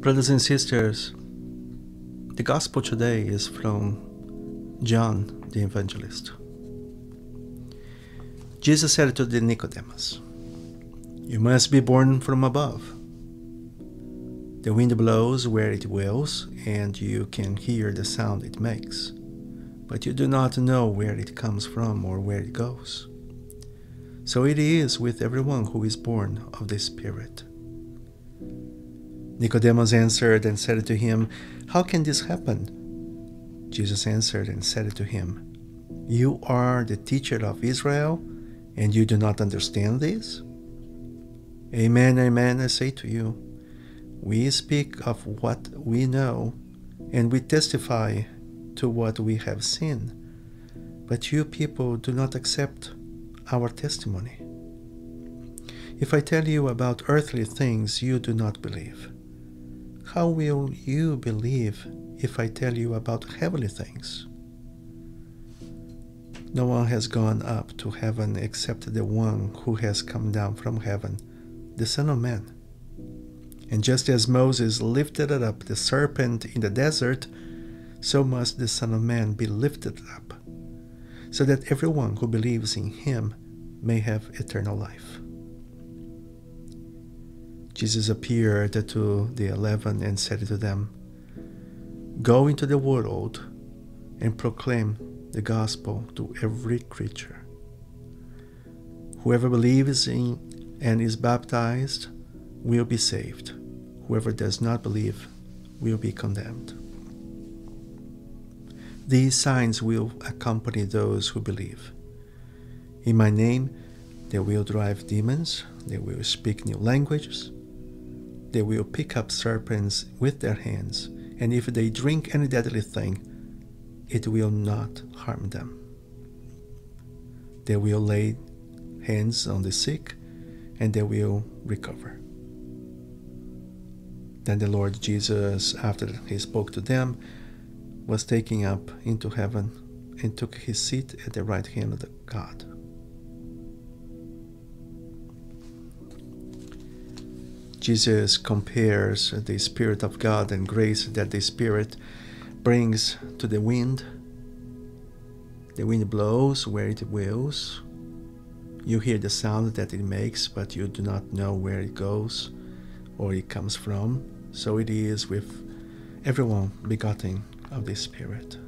Brothers and sisters, the gospel today is from John the evangelist. Jesus said to the Nicodemus, You must be born from above. The wind blows where it wills, and you can hear the sound it makes, but you do not know where it comes from or where it goes. So it is with everyone who is born of the Spirit. Nicodemus answered and said to him, How can this happen? Jesus answered and said to him, You are the teacher of Israel, and you do not understand this? Amen, amen, I say to you. We speak of what we know, and we testify to what we have seen, but you people do not accept our testimony. If I tell you about earthly things, you do not believe. How will you believe if I tell you about heavenly things? No one has gone up to heaven except the one who has come down from heaven, the Son of Man. And just as Moses lifted up the serpent in the desert, so must the Son of Man be lifted up, so that everyone who believes in him may have eternal life. Jesus appeared to the eleven and said to them, Go into the world and proclaim the gospel to every creature. Whoever believes in and is baptized will be saved. Whoever does not believe will be condemned. These signs will accompany those who believe. In my name, they will drive demons, they will speak new languages, they will pick up serpents with their hands, and if they drink any deadly thing, it will not harm them. They will lay hands on the sick, and they will recover. Then the Lord Jesus, after he spoke to them, was taken up into heaven and took his seat at the right hand of God. Jesus compares the Spirit of God and grace that the Spirit brings to the wind. The wind blows where it wills. You hear the sound that it makes, but you do not know where it goes or it comes from. So it is with everyone begotten of the Spirit.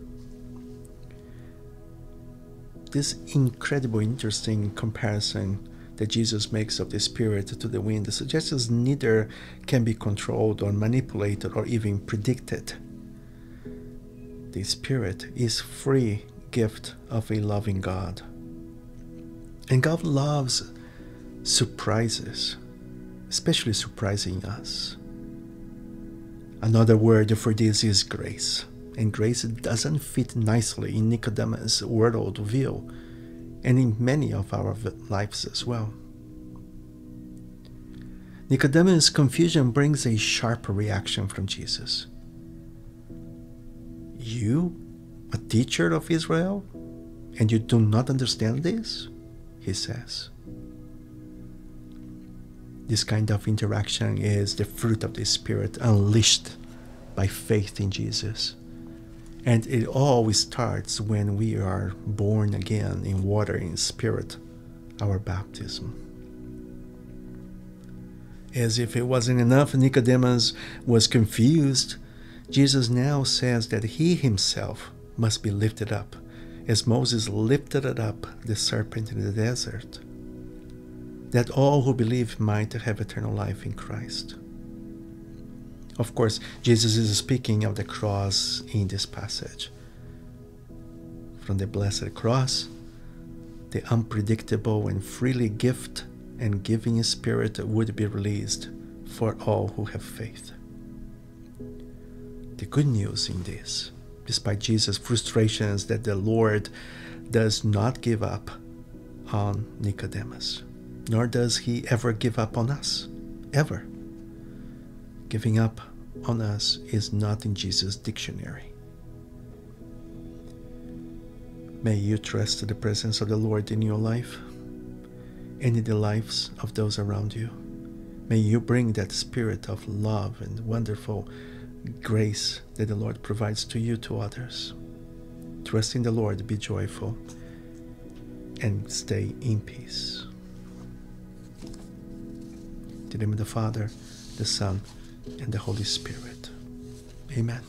This incredible, interesting comparison that Jesus makes of the Spirit to the wind suggests neither can be controlled or manipulated or even predicted. The Spirit is free gift of a loving God. And God loves surprises, especially surprising us. Another word for this is grace. And grace doesn't fit nicely in Nicodemus' world view and in many of our lives as well. Nicodemus' confusion brings a sharp reaction from Jesus. You, a teacher of Israel, and you do not understand this? He says. This kind of interaction is the fruit of the Spirit unleashed by faith in Jesus. And it always starts when we are born again in water in spirit, our baptism. As if it wasn't enough, Nicodemus was confused. Jesus now says that he himself must be lifted up, as Moses lifted up the serpent in the desert, that all who believe might have eternal life in Christ. Of course, Jesus is speaking of the cross in this passage. From the blessed cross, the unpredictable and freely gift and giving spirit would be released for all who have faith. The good news in this, despite Jesus' frustrations, that the Lord does not give up on Nicodemus, nor does he ever give up on us, ever. Giving up on us is not in Jesus' dictionary. May you trust the presence of the Lord in your life and in the lives of those around you. May you bring that spirit of love and wonderful grace that the Lord provides to you to others. Trust in the Lord, be joyful, and stay in peace. In the name of the Father, the Son, and the Holy Spirit. Amen.